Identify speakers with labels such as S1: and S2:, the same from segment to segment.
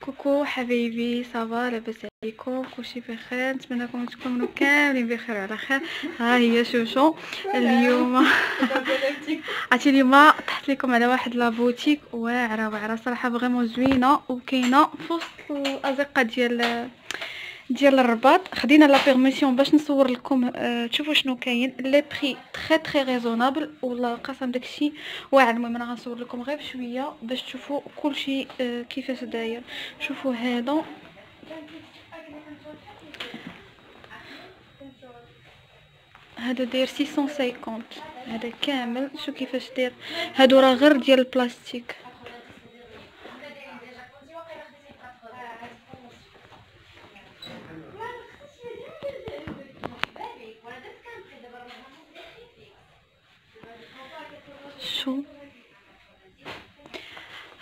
S1: coucou حبايبي ça va لاباس عليكم كلشي بخير نتمنىكم تكونوا كاملين بخير وعلى خير ها هي شوشو اليوم عرفتي اليوم طحت لكم على واحد la boutique واعره واعره صراحة vraiment زوينه وكاينه في وسط الازقه ديال ديال الرباط. خدينا la permission باش نصور لكم أه تشوفوا شنو كاين. les prix très très raisonnables والله قسم داكشي واعر. المهم أنا غنصور لكم غير شوية باش تشوفوا كلشي أه كيفاش داير. شوفوا هذا هذا داير 650 هذا كامل. شو كيفاش داير؟ هادو راه غير ديال البلاستيك شو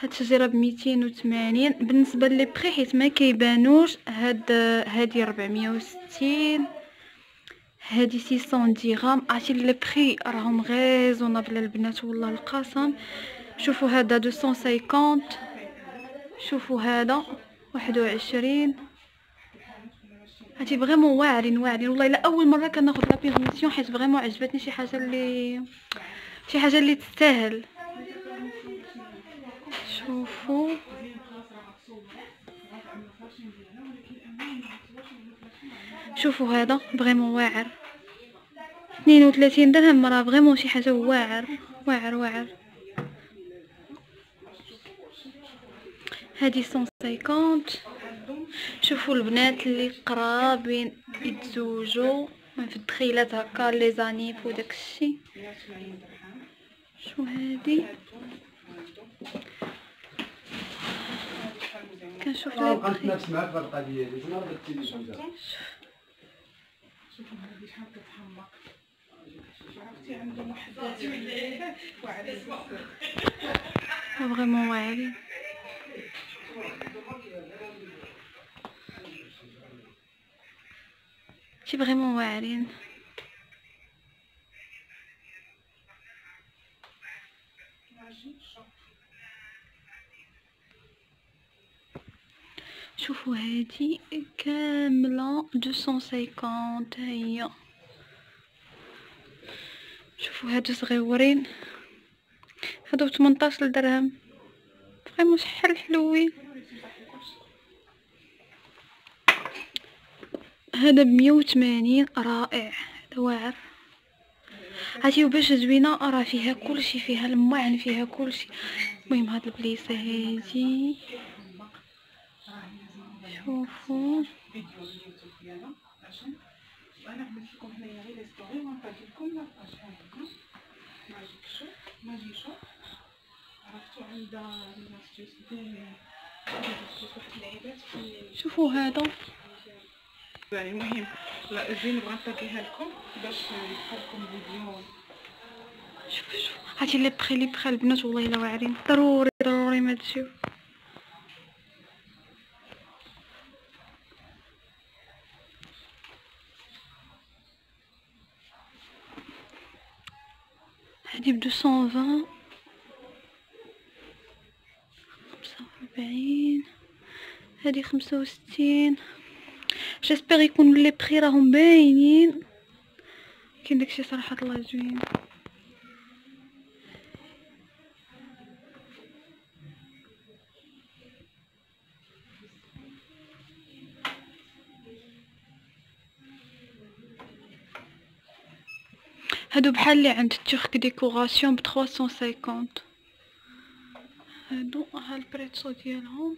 S1: هاد الشجرة بميتين وثمانين بالنسبة les prix حيت ما كيبانوش هاد هادي ربعمية وستين هادي six cents درهم عرفتي les prix راهم raisonnables البنات والله القسم. شوفوا هذا deux cent cinquante شوفوا هذا واحد وعشرين. هاتي vraiment واعرين واعرين. والله إلا أول مرة كناخذ la permission حيت vraiment عجبتني شي حاجة اللي شي حاجة اللي تستاهل. شوفوا. شوفوا هذا vraiment واعر. 32 درهم راه vraiment شي حاجة واعر. واعر واعر. هذه 150 شوفوا البنات اللي قرابين يتزوجوا. في الدخيلات هكا لي زانيف وداك الشيء شو هادي؟ كنشوف لي
S2: بقيت نفس معاك في القضية هذه شنو راه التليفون دابا
S3: شوف هذه شحال كتحمق عرفتي عندهم وحدات وعلى
S1: فريمون واعرين شي vraiment واعرين شوفوا هادي كاملة 250 هي شوفوا هادو صغيورين هادو 18 درهم vraiment شحال حلوين هذا بمية وثمانين رائع. هذا واعر عرفتي وباش زوينة راه فيها كلشي فيها المعن فيها كلشي. المهم هاد البليصه هادي شوفوا
S3: فيديو اليوتيوب ديالنا عشان وأنا عملت لكم هنايا غير لي ستوري ونعطي لكم لاباج هاهي ماجيك شو ماجي شو عرفتو عندها الناس دي واحد اللعيبات في
S1: شوفوا. هذا
S3: باهي المهم زين بغا نطلقيها لكم باش يبقى لكم فيديو
S1: شوف شوف هاتي لي بخي لي بخي البنات والله إلا واعرين. ضروري ضروري ما تجيو. 220 خمسة وأربعين هادي خمسة وستين j'espère يكونوا les prix راهم باينين كاين داكشي صراحة الله زوين هادو بحال اللي عند تورك décoration ب 350 هادو ها البريتسو ديالهم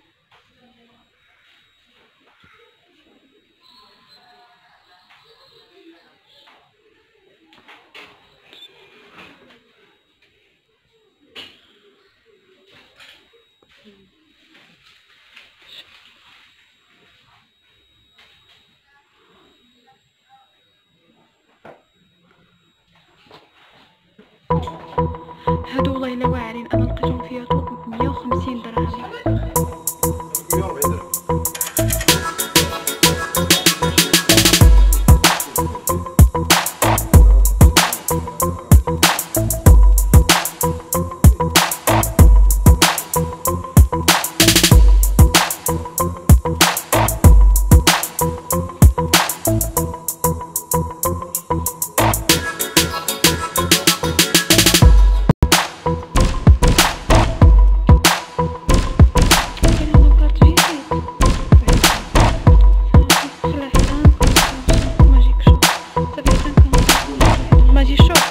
S1: هادو والله إلا واعرين أنا لقيتهم فيها 150 درهم.
S2: перешел.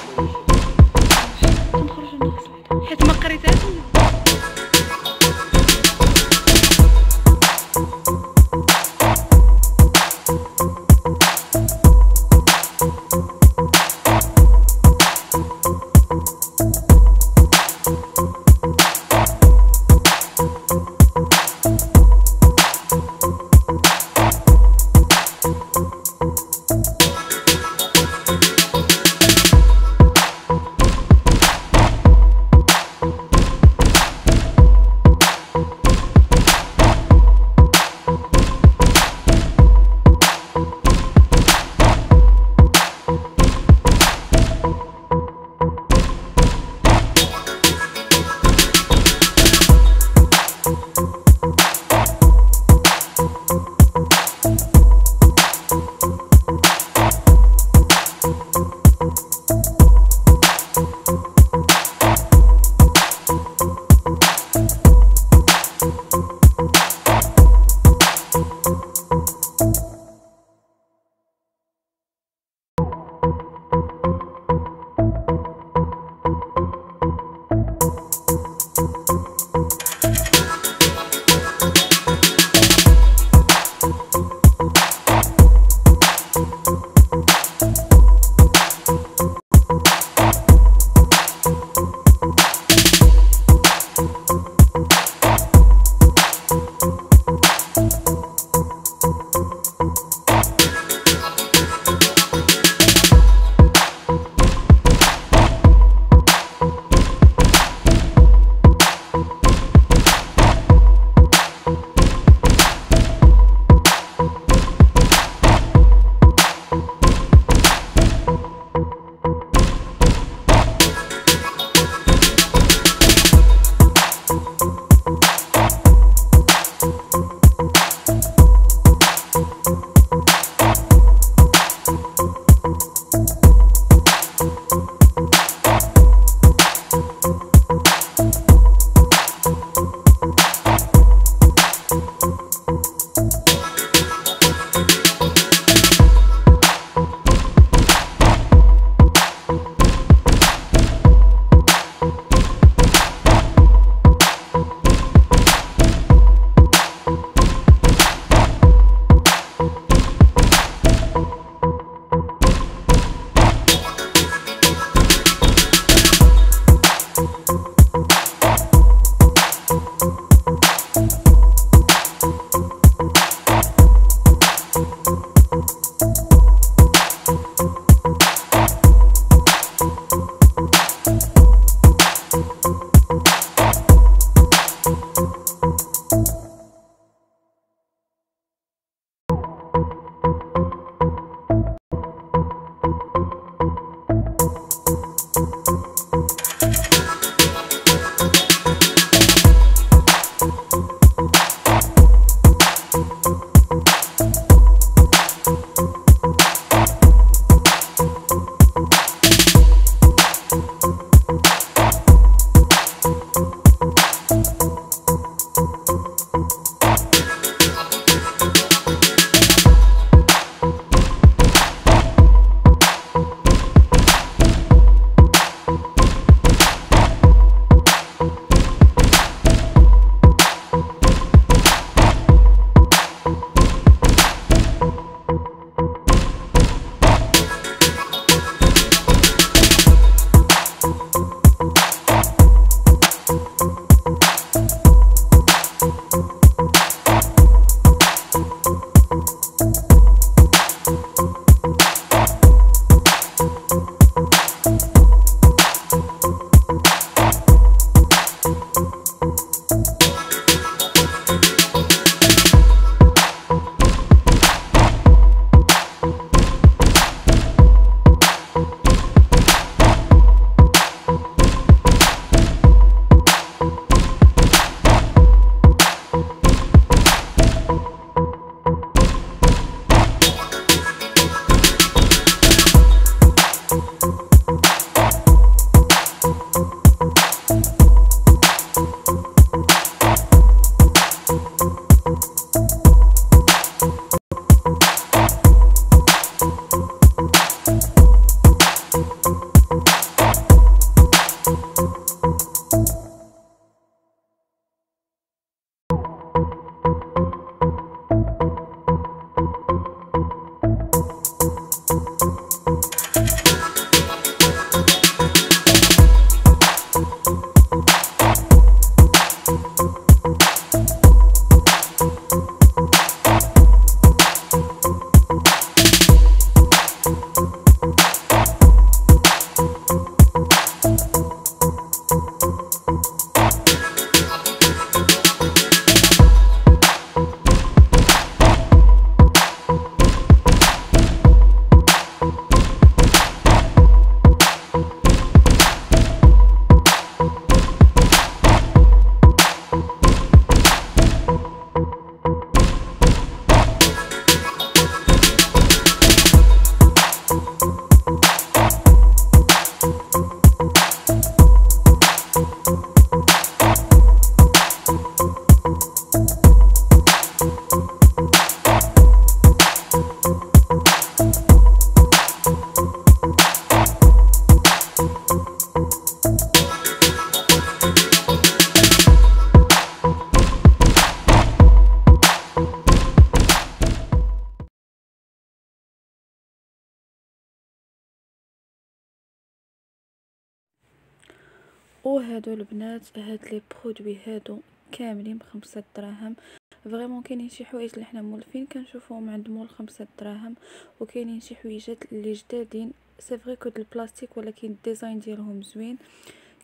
S1: وهادو البنات هاد les produits هادو كاملين بخمسة دراهم. vraiment كاينين شي حوايج اللي حنا مولفين كنشوفوهم عند مول خمسة دراهم. وكاينين شي حويجات اللي جدادين. c'est vrai que د البلاستيك ولكن ال design ديالهم زوين.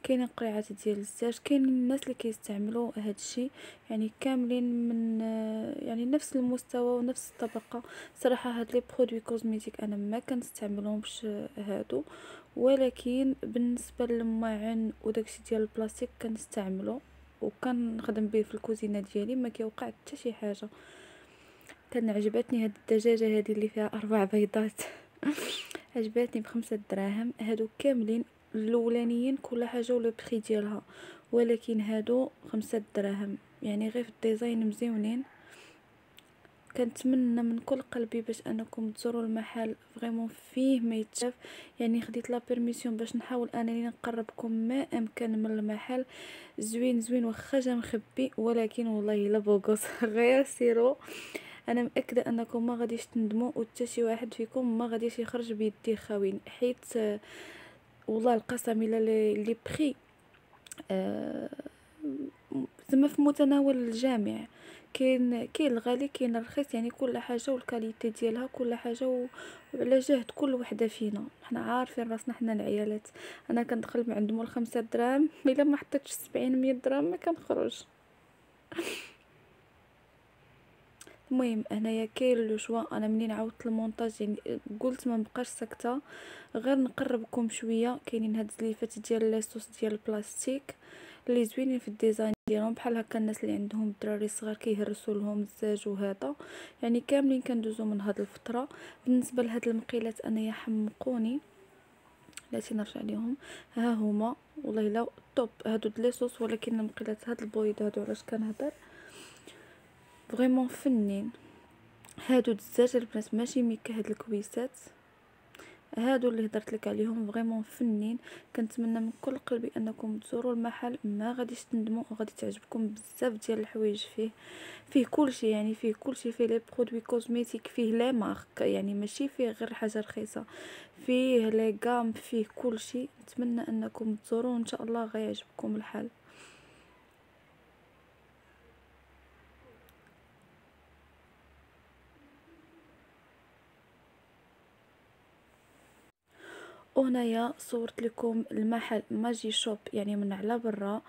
S1: كاينين قريعات ديال الزاج كاينين الناس اللي كيستعملوا هاد الشيء يعني كاملين من يعني نفس المستوى ونفس الطبقة. صراحة هاد les produits cosmétiques أنا ما كنستعملهمش هادو. ولكن بالنسبة للماعن وداكشي ديال البلاستيك كنستعملو وكنخدم به في الكوزينة ديالي ما كيوقع حتى شي حاجة. كان عجبتني هاد الدجاجة هذه اللي فيها أربع بيضات. عجبتني بخمسة دراهم. هادو كاملين الأولانيين كل حاجة و le prix ديالها ولكن هادو خمسة دراهم. يعني غير في ال design مزيونين. كنتمنى من كل قلبي باش أنكم تزوروا المحل. vraiment فيه ما يتشاف. يعني خديت la permission باش نحاول أنني نقربكم ما أمكن من المحل. زوين زوين واخا جا مخبي ولكن والله إلا beau gosse غير سيرو. أنا مأكدة أنكم ما غاديش تندموا وحتى شي واحد فيكم ما غاديش يخرج بيديه خاوين. حيت والله القسم إلا les prix آه زعما في متناول الجميع. كاين كاين الغالي كاين الرخيص يعني كل حاجة وال qualité ديالها كل حاجة وعلى جهد كل وحدة فينا. حنا عارفين راسنا حنا العيالات. أنا كندخل من مول خمسة دراهم إلا ما حطيتش سبعين مية درهم ما كنخرج. المهم هنايا كاين le choix أنا منين عاودت المونتاج يعني قلت ما نبقاش ساكتة. غير نقربكم شوية كاينين هاد الزليفات ديال la sauce ديال البلاستيك اللي زوينين في ال design ديالهم. بحال هكا الناس اللي عندهم الدراري صغار كيهرسوا لهم الزاج وهذا. يعني كاملين كندوزو من هاد الفترة. بالنسبة لهاد المقيلات أنايا حمقوني. بلاتي نرجع ليهم. ها هما. والله الا top. هادو د les sauces ولكن المقيلات هاد البويض هادو علاش كنهضر؟ vraiment fins. هادو الدجاج البنات ماشي ميكا هاد الكويسات. هادو اللي هضرت لك عليهم vraiment fins. كنتمنى من كل قلبي أنكم تزوروا المحل. ما غاديش تندموا وغادي تعجبكم بزاف ديال الحوايج فيه. فيه كلشي يعني فيه كلشي فيه les produits cosmétiques فيه les marques. يعني ماشي فيه غير حاجة رخيصة. فيه les gammes فيه كلشي. نتمنى أنكم تزوروا إن شاء الله غيعجبكم الحال. وهنايا صورت لكم المحل ماجي شوب يعني من على برا.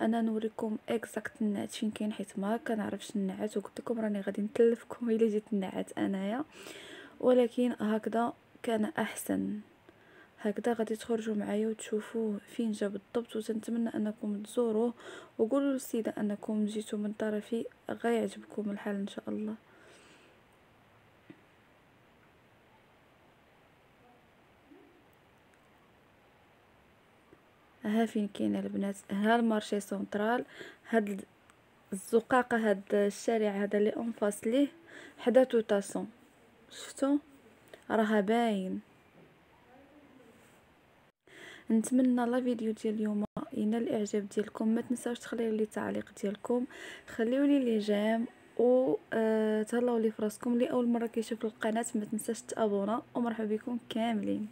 S1: أنا نوريكم exacte النعت فين كاين حيت ما كنعرفش النعت وقلت لكم راني غادي نتلفكم إلا جيت النعت أنايا. ولكن هكذا كان أحسن. هكذا غادي تخرجوا معايا وتشوفوه فين جا بالضبط وتنتمنى أنكم تزوروه. وقولوا للسيدة أنكم جيتوا من طرفي غيعجبكم الحال إن شاء الله. ها فين كاين البنات؟ ها ال marché central هاد الزقاقة هاد الشارع هذا اللي en face ليه حدا توتاسون. شفتو؟ راها باين. نتمنى la vidéo ديال اليوم ينال الإعجاب ديالكم. ما تنساوش تخليو لي تعليق ديالكم خليو لي les j'aime و آه تهلاو لي فراسكم اللي اول مرة كيشوف القناة. ما تنساش تابونا ومرحبا بكم كاملين.